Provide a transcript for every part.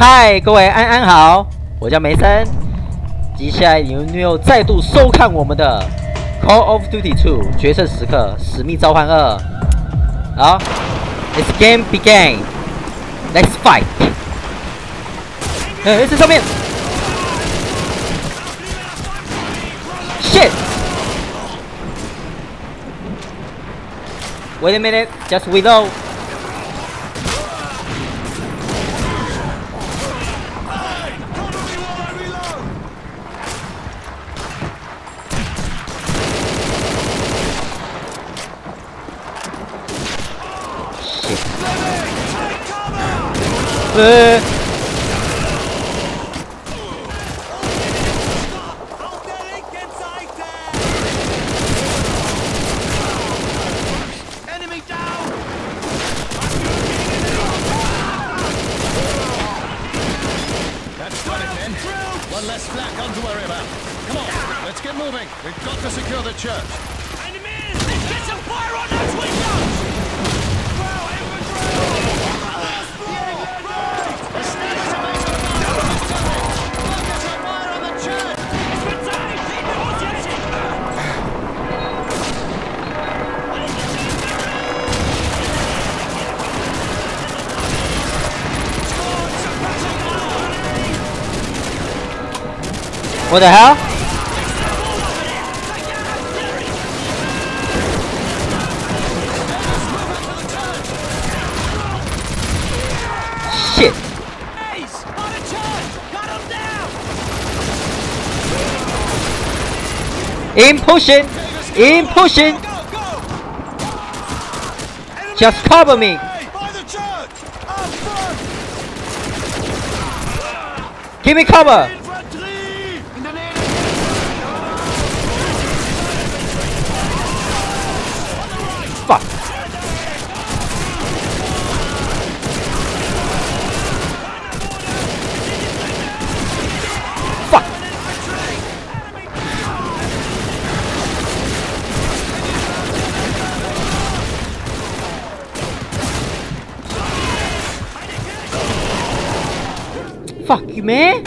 嗨，各位安安好，我叫梅森。接下来你们又再度收看我们的《Call of Duty 2：决胜时刻：使命召唤二》。好，This game began. Let's fight. 哎，这上面，shit. Wait a minute, just reload. It. One less flak gun to worry about. Come on, let's get moving. We've got to secure the church. Enemies! Let's get some fire on those What the hell? Shit! In pushing! In pushing! Just cover me! Give me cover! You, man!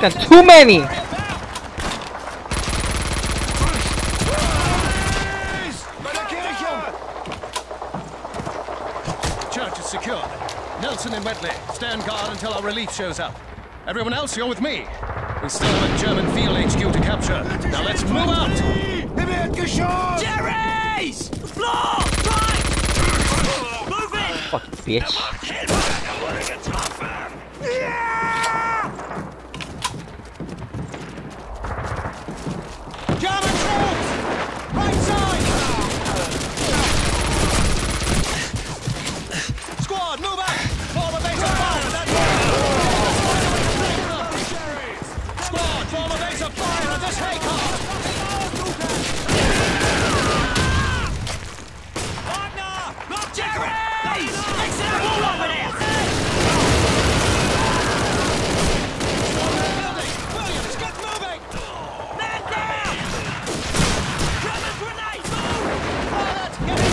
Got too many! Church is secure. Nelson and Wetley, stand guard until our relief shows up. Everyone else, you're with me. We still have a German field HQ to capture. Now let's move out. Jerry's! Floor! Fucking bitch. Haycock! Wagner! Look, Jerry's! Exit the wall over there! Williams, get moving! Man down! German grenade, move! Get in,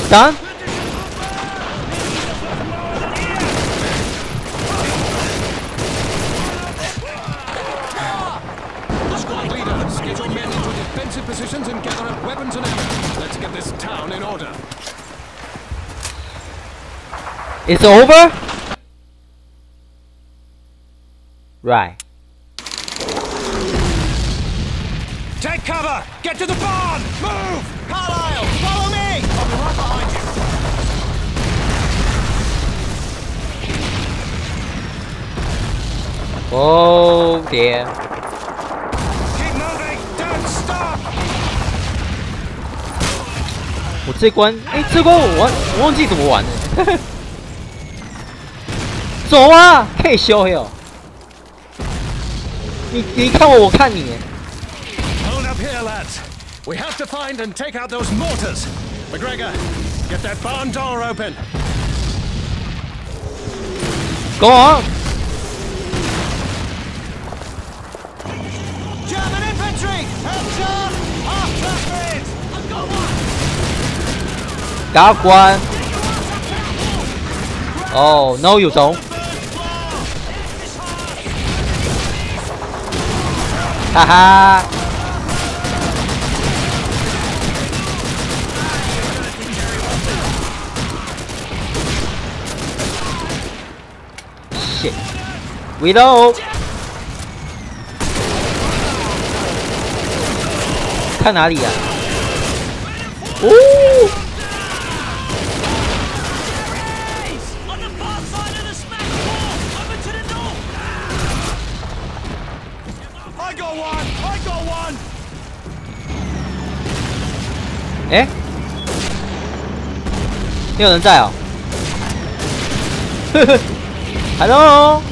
order. It's over? Right. Take cover! Get to the barn! Move! Carlisle, Oh moving! Don't stop! 我这关，哎、这关我忘我忘记怎么玩了。走啊，可以修哟。你你看我，我看你。Hold up here, lads. We have to find and take out those mortars. McGregor, get that barn door open. Go on。German infantry! Heads up! Half traffic! I've got one! Got one! Oh, no you don't. Haha! Shit. We don't! 看哪里呀？哦！I got one! I got one! 哎，有人在哦。Hello。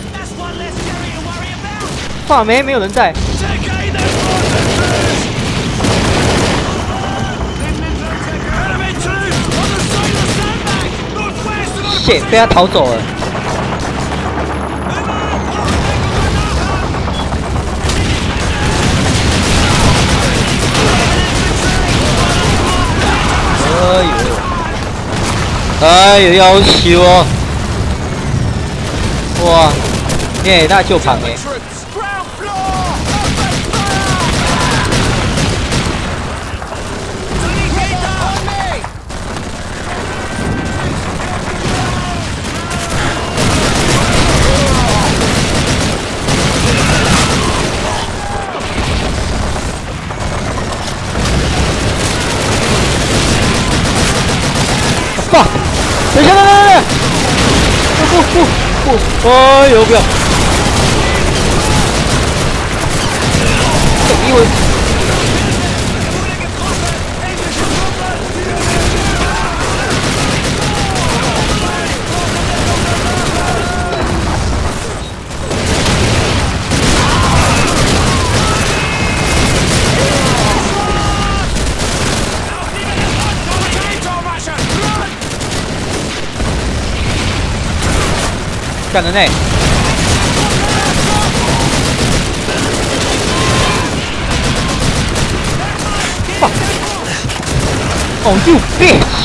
画眉没有人在。被他逃走了。哎呦，哎呦，要死哦！哇，耶那就旁诶。 어 여기야. 가는 애 Fuck. Oh, you bitch!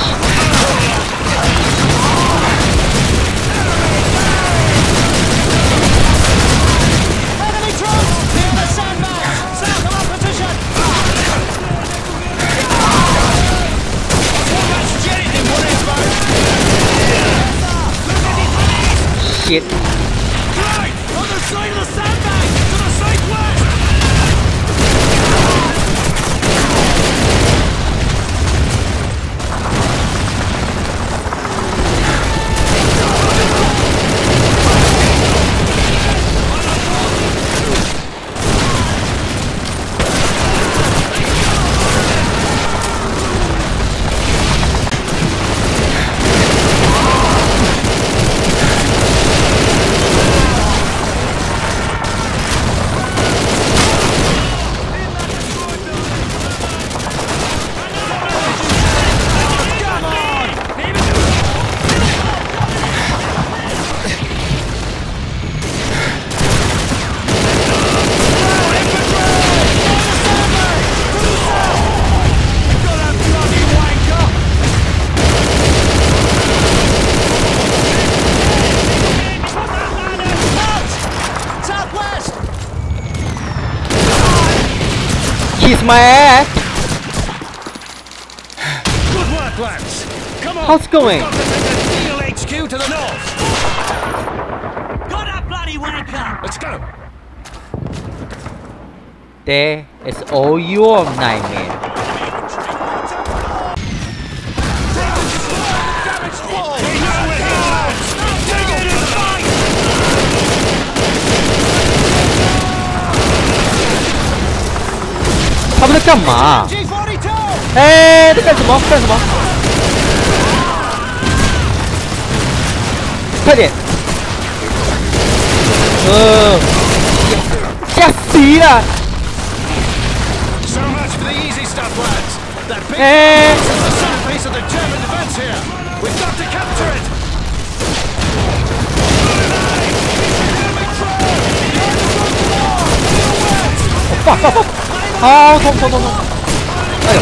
Kiss my ass! Good work, lads. Come on. How's going? HQ to the north. Got that bloody wanker! Let's go. There is all your nightmare. 他们在干嘛？哎，在干什么？干什么？快点！呃，吓死了！So much for the 好痛痛痛痛！哎呦！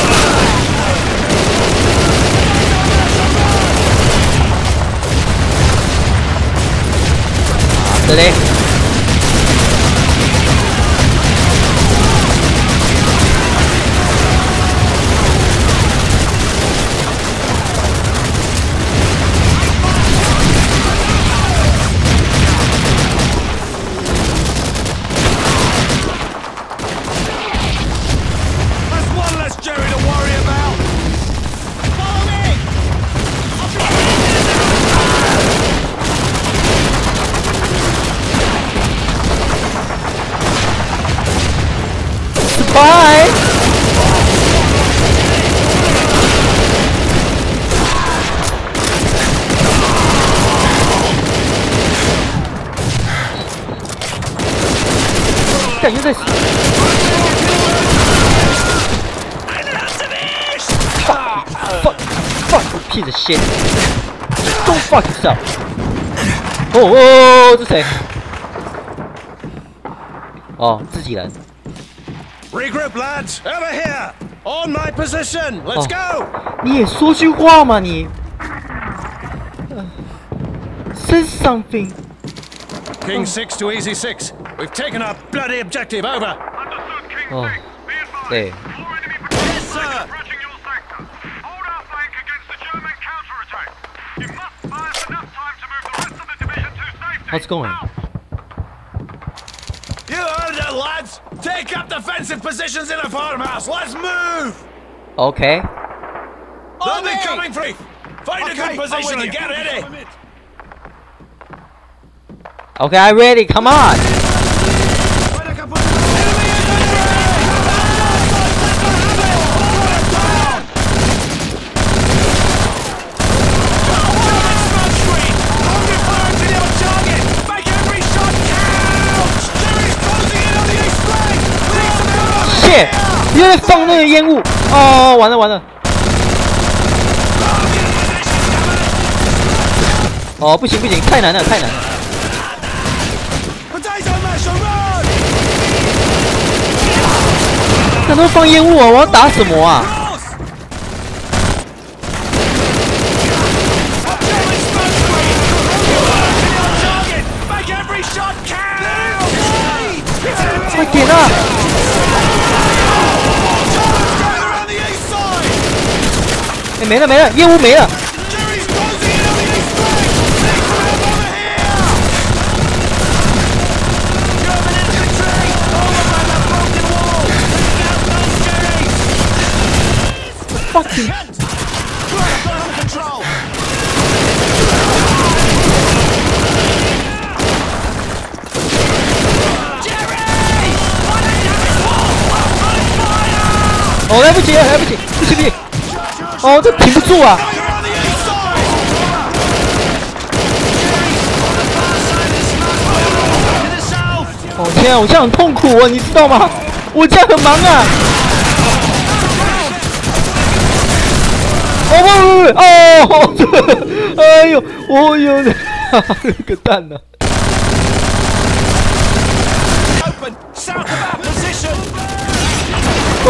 啊，这里。感觉在。Fuck, fuck, fuck, piece of shit. Don't fuck yourself. 哦哦哦，这谁？哦，自己人。 Regroup, lads. Over here. On my position. Let's Oh. go. 你也说句话嘛你。呃 Say something. King 6 to Easy 6. We've taken our bloody objective. Over. Understood, King Oh. 6. Be advised. Hey. More enemy Yes, sir. approaching your sector. Hold our flank against the German counterattack. You must buy us enough time to move the rest of the division to safety. How's it going? Now, You heard it, lads. Take up defensive positions in the farmhouse. Let's move. Okay. They'll be coming free. Find a good position and get ready. Okay, I'm ready. Come on. shit！又放那个烟雾。哦，完了完了。哦，不行不行，太难了太难了。那都放烟雾啊！我要打什么啊？快点啊！没了没了，烟雾没了。哦，来不及，来不及，不行不行，哦，这停不住啊！哦天啊，我这样很痛苦啊，你知道吗？我这样很忙啊！哦不不不，哦，这，哎呦，我 有点，个蛋呢、哦，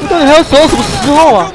你到底还要守到什么时候啊？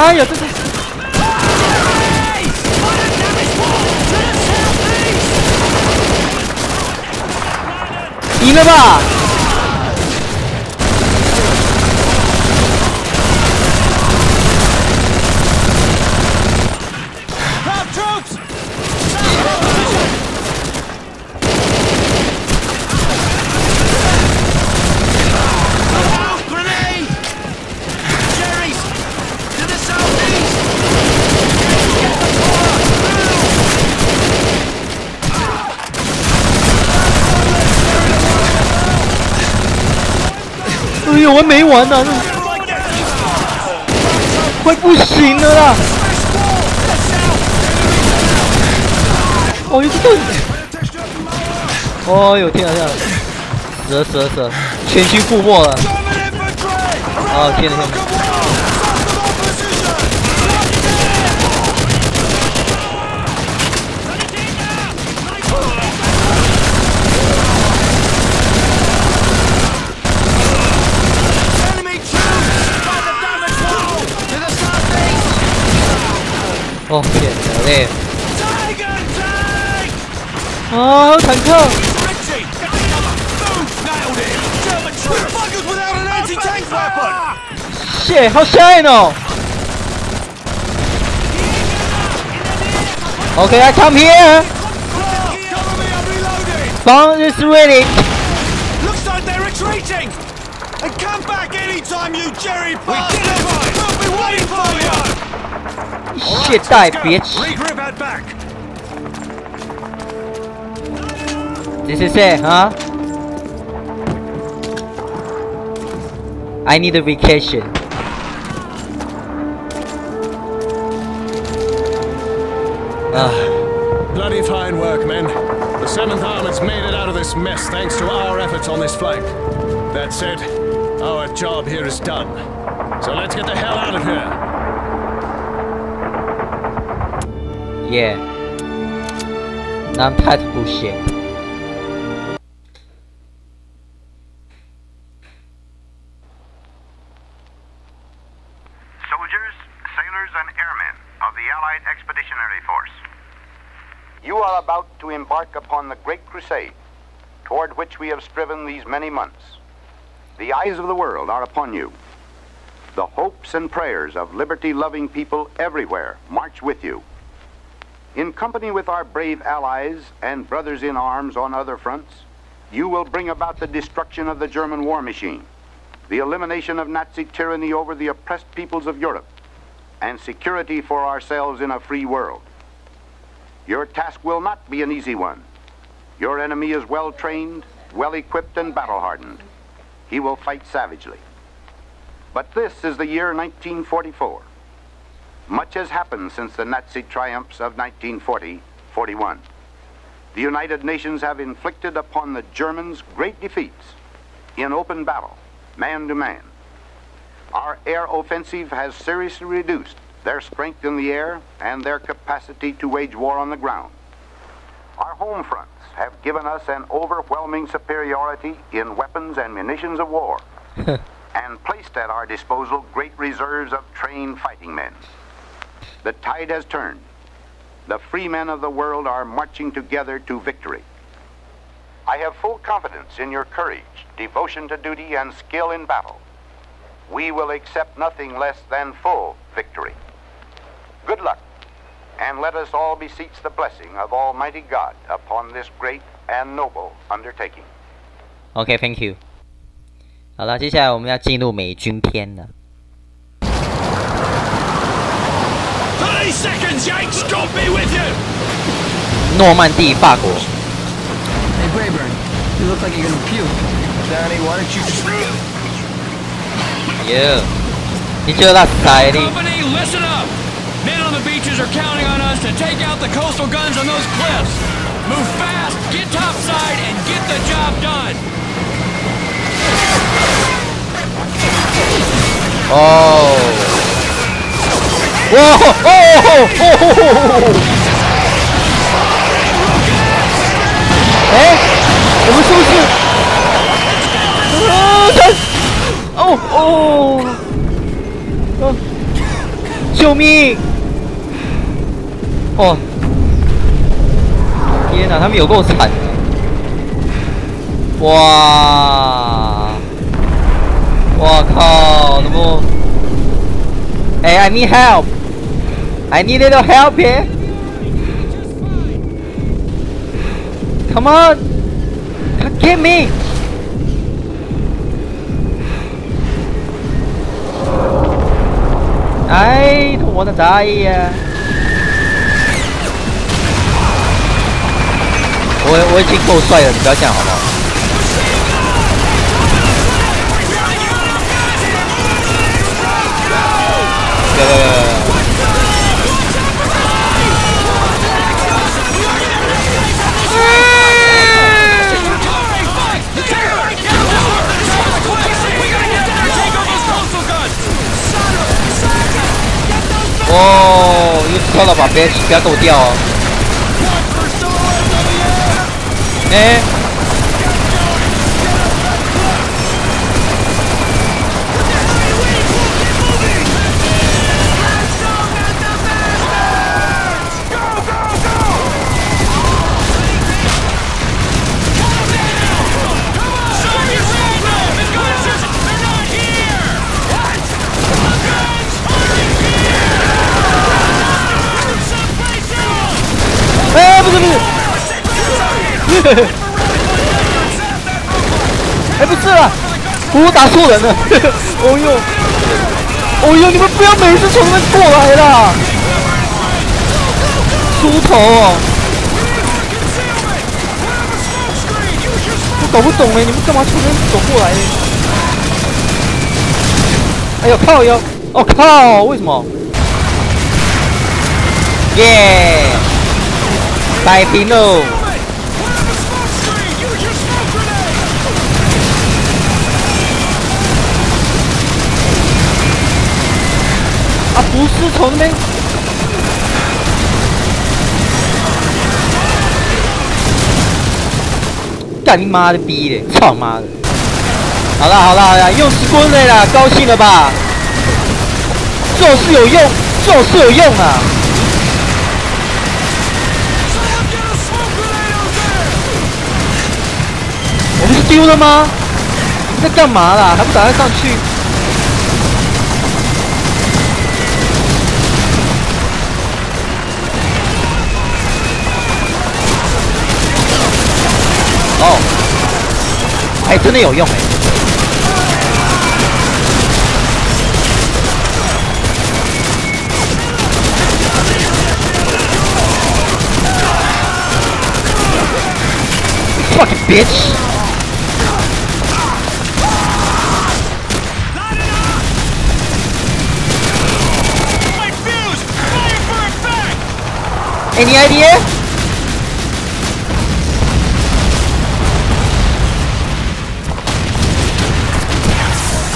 あやってた。イムバー。有完，没完呢、快不行了啦！哦，又是盾！哦呦天啊天啊！死了死了死了，全军覆没了！啊天哪天哪！It! German troops! Buggers without an anti-tank weapon! Shit, how shine oh! Okay, I come here. Cover me, I'm reloading! Bomb is ready. Looks like they're retreating! And come back anytime, you Jerry bastards! We'll be waiting for Shit, die, bitch. Regroup back! This is it, huh? I need a vacation. Ah, Bloody fine work, men. The 7th Army's made it out of this mess thanks to our efforts on this flank. That said, our job here is done. So let's get the hell out of here. Yeah. Non-typeable. Soldiers, sailors, and airmen of the Allied Expeditionary Force. You are about to embark upon the Great Crusade, toward which we have striven these many months. The eyes of the world are upon you. The hopes and prayers of liberty-loving people everywhere march with you. In company with our brave allies and brothers in arms on other fronts, you will bring about the destruction of the German war machine, the elimination of Nazi tyranny over the oppressed peoples of Europe, and security for ourselves in a free world. Your task will not be an easy one. Your enemy is well trained, well equipped, and battle hardened. He will fight savagely. But this is the year 1944. Much has happened since the Nazi triumphs of 1940 41. The United Nations have inflicted upon the Germans great defeats in open battle, man to man. Our air offensive has seriously reduced their strength in the air and their capacity to wage war on the ground. Our home fronts have given us an overwhelming superiority in weapons and munitions of war and placed at our disposal great reserves of trained fighting men. The tide has turned. The free men of the world are marching together to victory. I have full confidence in your courage, devotion to duty, and skill in battle. We will accept nothing less than full victory. Good luck, and let us all beseech the blessing of Almighty God upon this great and noble undertaking. OK，Thank、you。好了，接下来我们要进入美军篇了。 30 seconds, Yanks! God with you! Braeburn, you look like you're gonna puke. Danny, why don't you just... Yeah. You sure that's tidy? Company, listen up! Men on the beaches are counting on us to take out the coastal guns on those cliffs. Move fast, get topside, and get the job done. Oh. 哇哦哦哦哦！哎，我们是不是？啊！他，哦哦，哦，救命！哦，天哪，他们有够惨的。哇！我靠，能不？哎、i need help. I need a little help here. Come on, get me. 哎，同我的大爷！我我已经够帅了，你不要这样好不好？对对对 哦，又跳了吧？别不要给掉哦。诶。哎、不是啊，我打错人了，哦呦，哦呦，你们不要每次从那边过来啦，猪头哦，我搞不懂哎，你们干嘛从那边走过来呢？哎呦靠哟，哦靠，为什么？耶、摆平喽！不是从那边。干你妈的逼嘞！操妈的！好啦好啦好啦，用时棍类啦，高兴了吧？就是有用，就是有用啊！我不是丢了吗？你在干嘛啦？还不打算上去？还真的有用哎、Fucking bitch! Any idea?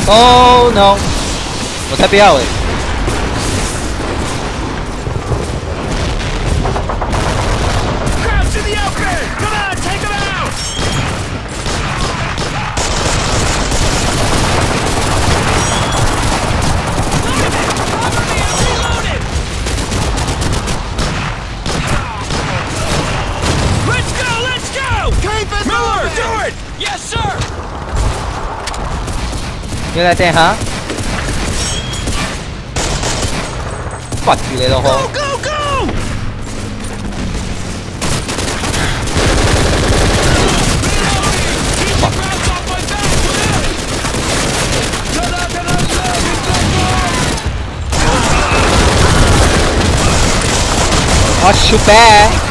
Oh no！我才不要哎！ Crabs 又来这哈？Fuck you little Go, hoe！ go, go! Not too bad.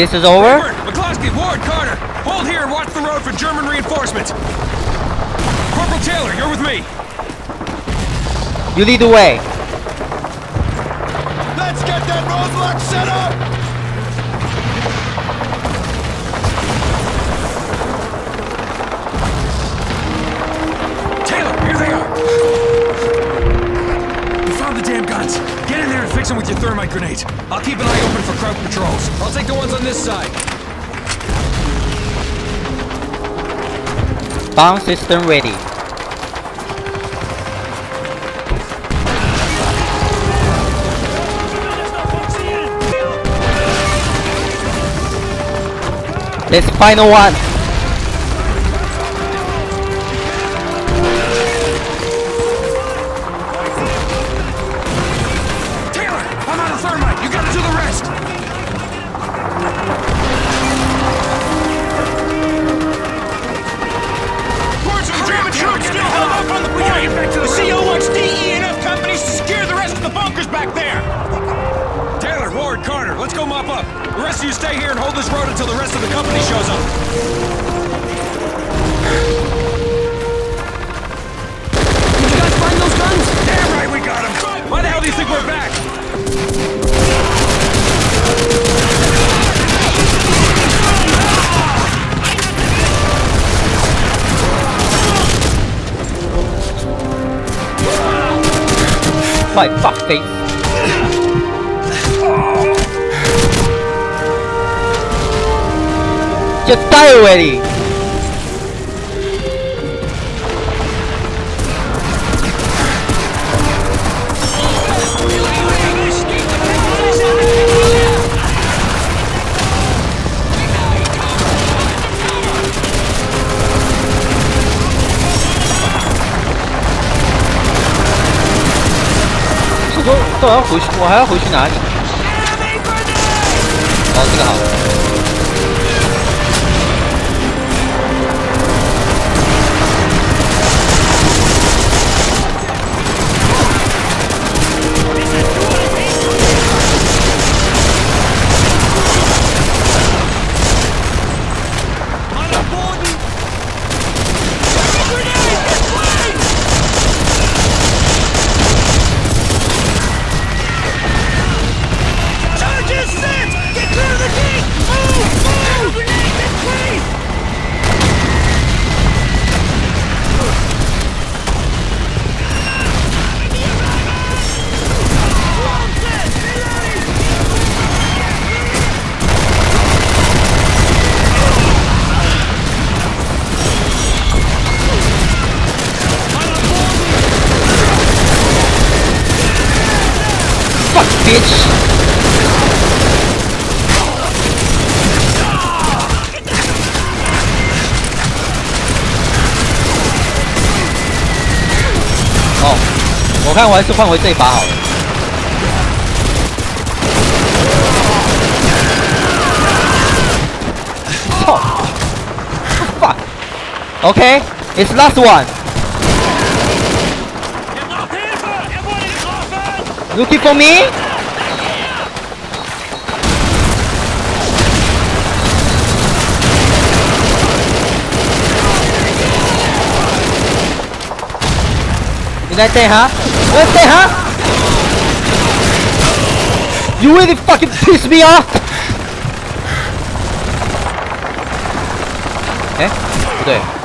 This is over. Ward, McCloskey, Ward, Carter, hold here and watch the road for German reinforcements. Corporal Taylor, you're with me. You lead the way. Let's get that roadblock set up! With your thermite grenades. I'll keep an eye open for Kraut patrols. I'll take the ones on this side. Bomb system ready. This final one. CO wants DE and F companies to secure the rest of the bunkers back there. Taylor, Ward, Carter, let's go mop up. The rest of you stay here and hold this road until the rest of the company shows up. Did you guys find those guns? Damn right we got him. Why the hell do you think we're back? My fuck face. Just die already. 我要回去，我还要回去哪里？哦，这个好。我看我还是换回这把好了。操！Fuck! Okay, it's last one. Looking for me? United, huh? United, huh? You really fucking piss me off! Eh? 그래.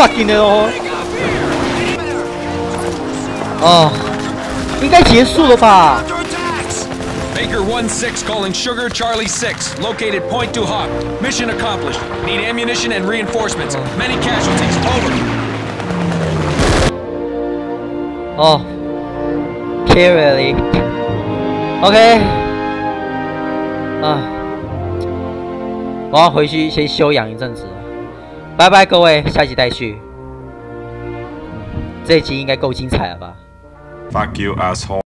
fucking hell. 哦，应该结束了吧？Baker 1-6 calling Sugar Charlie 6. Located Point du Hoc. Mission accomplished. Need ammunition and reinforcements. Many casualties. Over. 哦，Carry。OK。啊，我要回去先休养一阵子了。拜拜，各位，下集待续。这一集应该够精彩了吧？Fuck you, asshole.